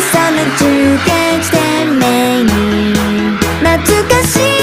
さめ中継メイン懐かしい。